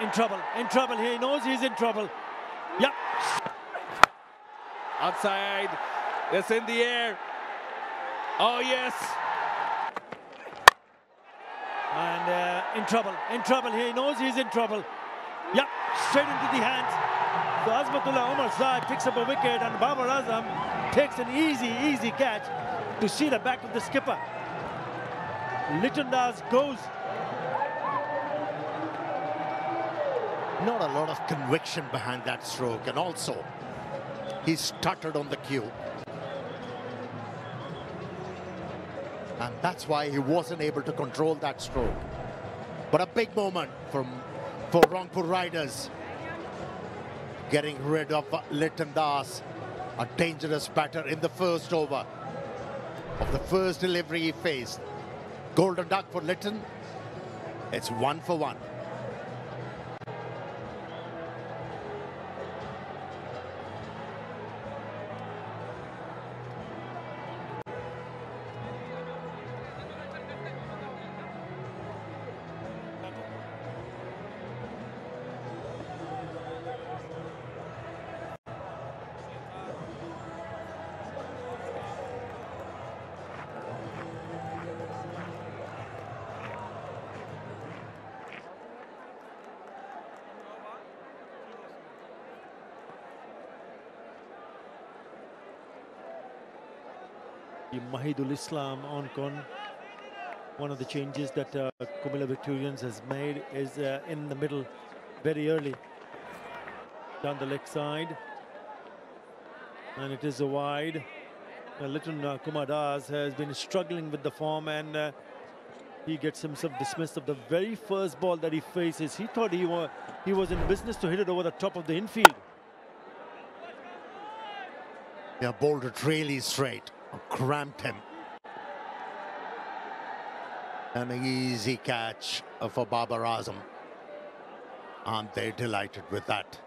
in trouble, in trouble. He knows he's in trouble. Yep. Outside. It's in the air. Oh, yes. And uh, in trouble, in trouble. He knows he's in trouble. Yep, straight into the hands. So Azmatullah Omarzai picks up a wicket and Babar Azam takes an easy, easy catch to see the back of the skipper. Litton Das goes. Not a lot of conviction behind that stroke, and also he stuttered on the cue. And that's why he wasn't able to control that stroke. But a big moment from for Rangpur Riders. Getting rid of Litton Das, a dangerous batter in the first over of the first delivery he faced. Golden duck for Litton. It's one for one. Mahidul Islam Ankon. One of the changes that uh, Comilla Victorians has made is uh, in the middle very early down the leg side. And it is a wide. Uh, Litton uh, Kumar Das has been struggling with the form and uh, he gets himself dismissed of the very first ball that he faces. He thought he, wa he was in business to hit it over the top of the infield. Yeah, bowled it really straight, cramped him. An easy catch for Babar Azam. Aren't they delighted with that?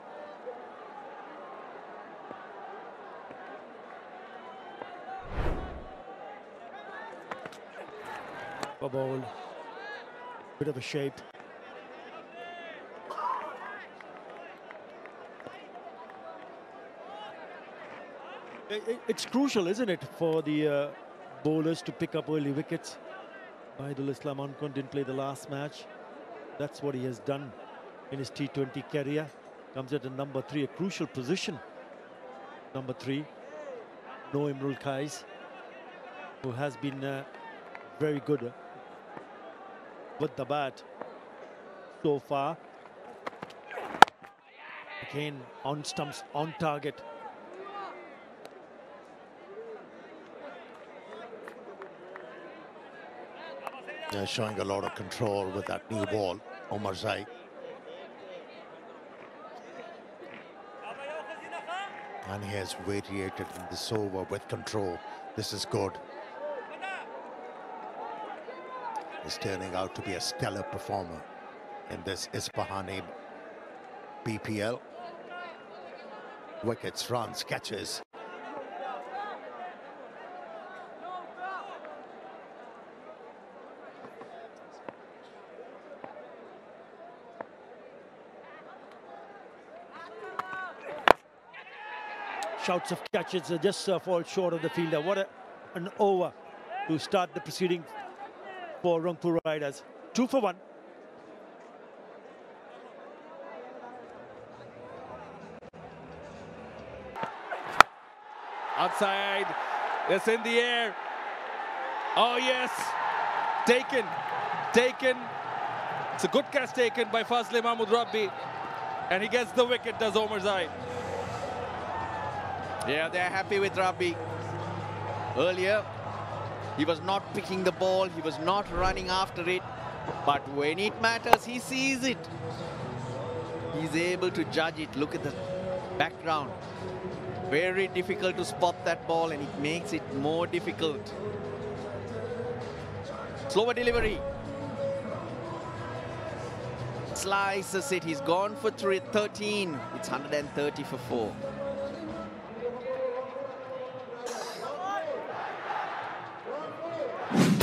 A ball, bit of a shape. It's crucial, isn't it, for the uh, bowlers to pick up early wickets. Mahidul Islam Ankon didn't play the last match. That's what he has done in his T20 career. Comes at a number three, a crucial position. Number three, No Imrul Kais, who has been uh, very good with the bat so far. Again, on stumps, on target. They're showing a lot of control with that new ball, Omarzai. And he has variated in this over with control. This is good. He's turning out to be a stellar performer in this Ispahani BPL. Wickets, runs, catches. Shouts of catches uh, just uh, fall short of the fielder. What a, an over to start the proceeding for Rangpur Riders. Two for one. Outside. It's in the air. Oh, yes. Taken. Taken. It's a good catch taken by Fazle Mahmood Rabbi. And he gets the wicket, does Omarzai. Yeah, they're happy with Rabbi. Earlier, he was not picking the ball. He was not running after it. But when it matters, he sees it. He's able to judge it. Look at the background. Very difficult to spot that ball, and it makes it more difficult. Slower delivery. Slices it. He's gone for three, 13. It's 130 for 4.